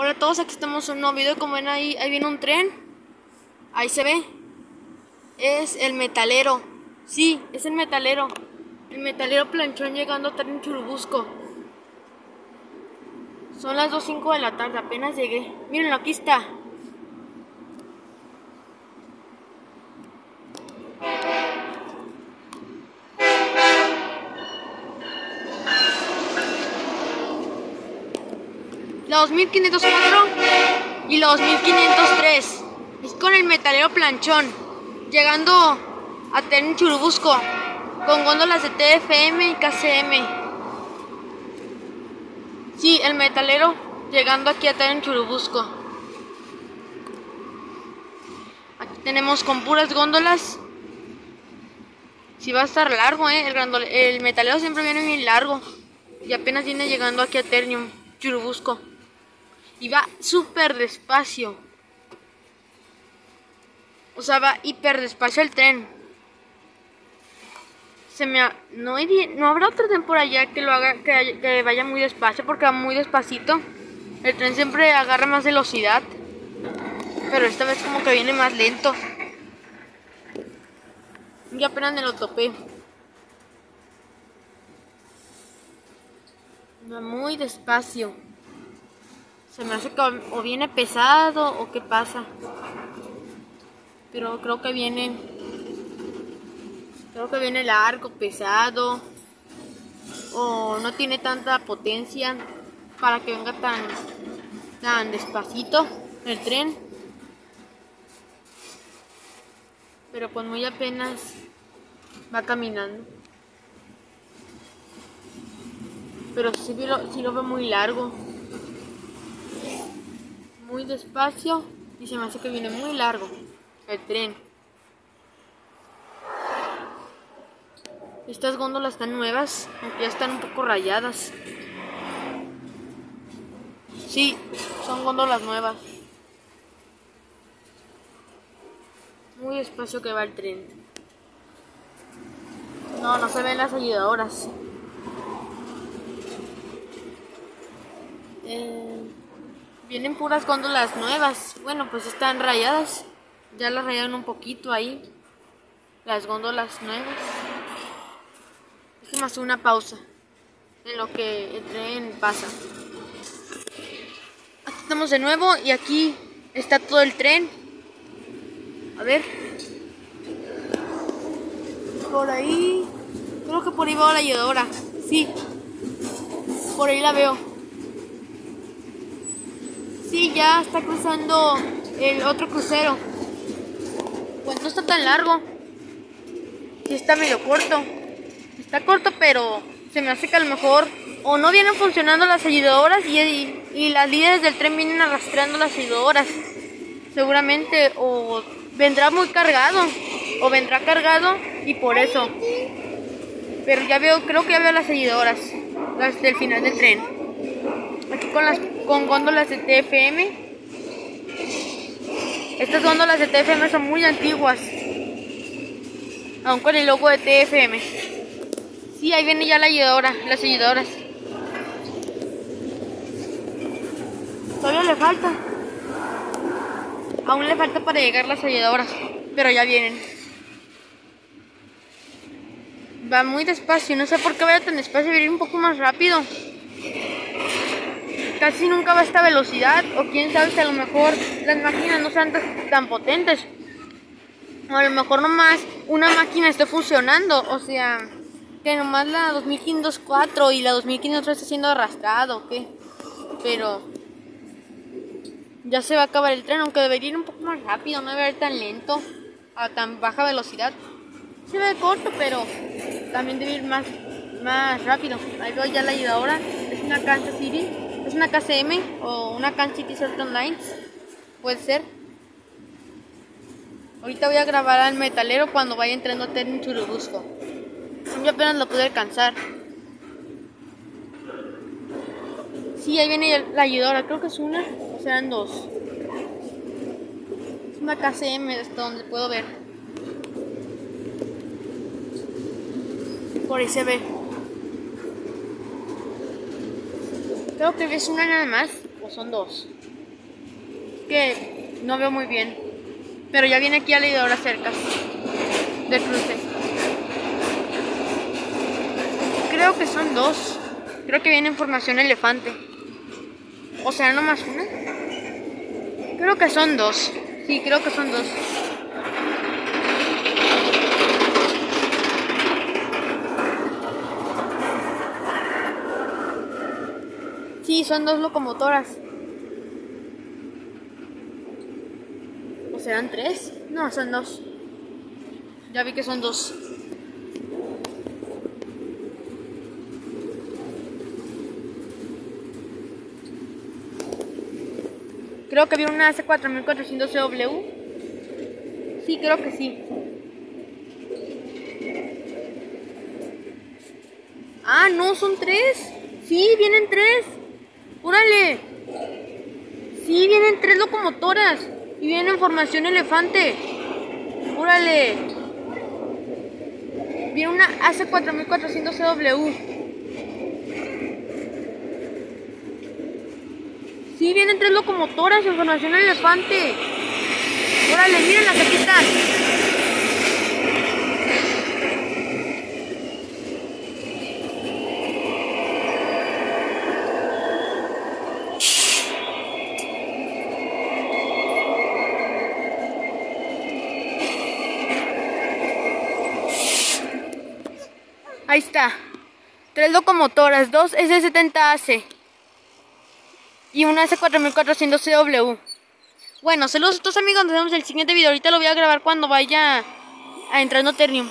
Hola a todos, aquí estamos en un nuevo video. Como ven ahí, ahí viene un tren. Ahí se ve. Es el metalero. Sí, es el metalero. El metalero planchón llegando a tren Churubusco. Son las 2.05 de la tarde, apenas llegué. Mírenlo, aquí está. La 2504 y la 2503. Es con el metalero planchón. Llegando a Tren Churubusco. Con góndolas de TFM y KCM. Sí, el metalero llegando aquí a Tren Churubusco. Aquí tenemos con puras góndolas. Sí va a estar largo, eh. El, metalero siempre viene bien largo. Y apenas viene llegando aquí a Ternium Churubusco. Y va súper despacio. O sea, va hiper despacio el tren. Se me no, hay, no habrá otro tren por allá que lo haga que, vaya muy despacio porque va muy despacito. El tren siempre agarra más velocidad. Pero esta vez como que viene más lento. Y apenas me lo topé. Va muy despacio. Se me hace que o viene pesado o qué pasa. Pero creo que viene. Creo que viene largo, pesado. O no tiene tanta potencia para que venga tan, tan despacito el tren. Pero pues muy apenas va caminando. Pero sí, sí lo veo muy largo muy despacio y se me hace que viene muy largo el tren. Estas góndolas están nuevas, aunque ya están un poco rayadas. Sí, son góndolas nuevas. Muy despacio que va el tren. No, no se ven las ayudadoras. Eh... Vienen puras góndolas nuevas. Bueno, pues están rayadas. Ya las rayaron un poquito ahí. Las góndolas nuevas. Déjame una pausa. En lo que el tren pasa. Aquí estamos de nuevo y aquí está todo el tren. A ver. Por ahí. Creo que por ahí va la ayudadora. Sí. Por ahí la veo. Ya está cruzando el otro crucero. Pues no está tan largo. Sí está medio corto. Está corto, pero se me hace que a lo mejor o no vienen funcionando las ayudadoras y, y, las líderes del tren vienen arrastrando las ayudadoras. Seguramente o vendrá muy cargado o vendrá cargado y por eso. Pero ya veo, creo que ya veo las seguidoras, las del final del tren. Aquí con las con góndolas de TFM. Estas góndolas de TFM son muy antiguas. Aún con el logo de TFM. Sí, ahí viene ya la ayudadora, las ayudadoras. Todavía le falta. Aún le falta para llegar las ayudadoras. Pero ya vienen. Va muy despacio. No sé por qué vaya tan despacio. Viene un poco más rápido casi nunca va a esta velocidad o quién sabe si a lo mejor las máquinas no sean tan potentes. O a lo mejor nomás una máquina esté funcionando o sea que nomás la 2504 y la 2503 está siendo arrastrado ¿o qué? pero ya se va a acabar el tren aunque debería ir un poco más rápido no debe ir tan lento a tan baja velocidad. Se ve corto pero también debe ir más más rápido. Ahí veo ya la ayudadora es una Kansas City una KCM o una Kansas City Certain Lines. Puede ser. Ahorita voy a grabar al metalero cuando vaya entrando a en Churubusco. Yo apenas lo pude alcanzar. Sí, ahí viene la ayudadora. Creo que es una o serán dos. Es una KCM hasta donde puedo ver. Por ahí se ve. Creo que es una nada más, o son dos. que no veo muy bien. Pero ya viene aquí a leidora cerca de cruce. Creo que son dos. Creo que viene en formación elefante. O sea, no más una. Creo que son dos. Sí, creo que son dos. Son dos locomotoras. ¿O serán tres? No, son dos. Ya vi que son dos. Creo que viene una AC4400CW. Sí, creo que sí. Ah, no, son tres. Sí, vienen tres. ¡Órale! Sí, vienen tres locomotoras. Y vienen en formación elefante. ¡Órale! Viene una AC4400CW. Sí, vienen tres locomotoras en formación elefante. Órale, miren aquí están. Ahí está. Tres locomotoras, dos S70AC y una S4400CW. Bueno, saludos a todos amigos, nos vemos en el siguiente video. Ahorita lo voy a grabar cuando vaya a entrando Ternium.